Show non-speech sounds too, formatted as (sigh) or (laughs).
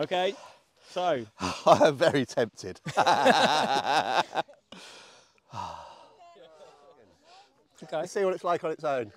Okay, so I'm (laughs) very tempted. (laughs) okay. Let's see what it's like on its own.